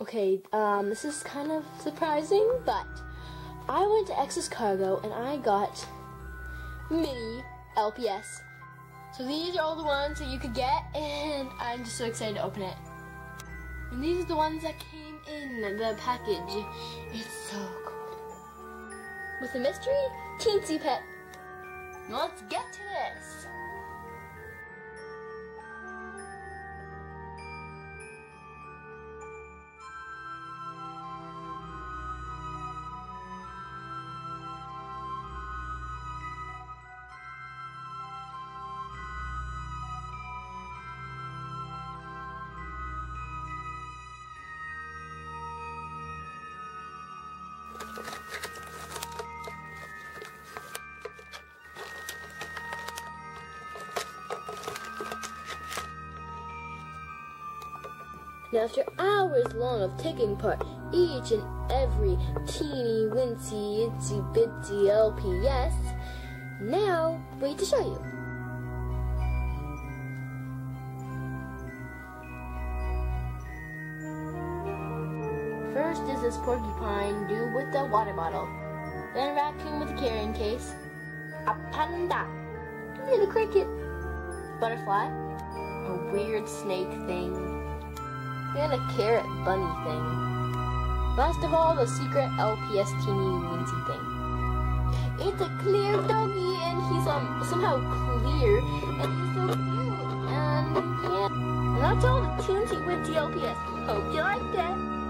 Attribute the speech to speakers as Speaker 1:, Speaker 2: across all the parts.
Speaker 1: Okay, um, this is kind of surprising, but I went to XS Cargo and I got mini LPS. So these are all the ones that you could get, and I'm just so excited to open it. And these are the ones that came in the package. It's so cool. With a mystery teensy pet. Let's get to this. And after hours long of taking part each and every teeny wincy itsy bitsy LPS, now wait to show you. First is this porcupine dude with the water bottle, then a raccoon with a carrying case, a panda, a little cricket, butterfly, a weird snake thing, and a carrot bunny thing. Last of all, the secret LPS teeny wincy thing. It's a clear doggy, and he's um somehow clear, and he's so cute. And yeah, and that's all the teensy wincy LPS. Hope you liked it.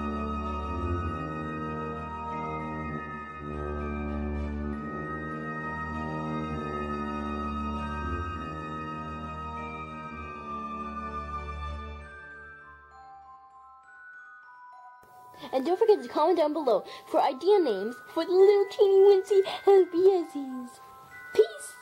Speaker 1: And don't forget to comment down below for idea names for the little teeny wincy LPSs. Peace!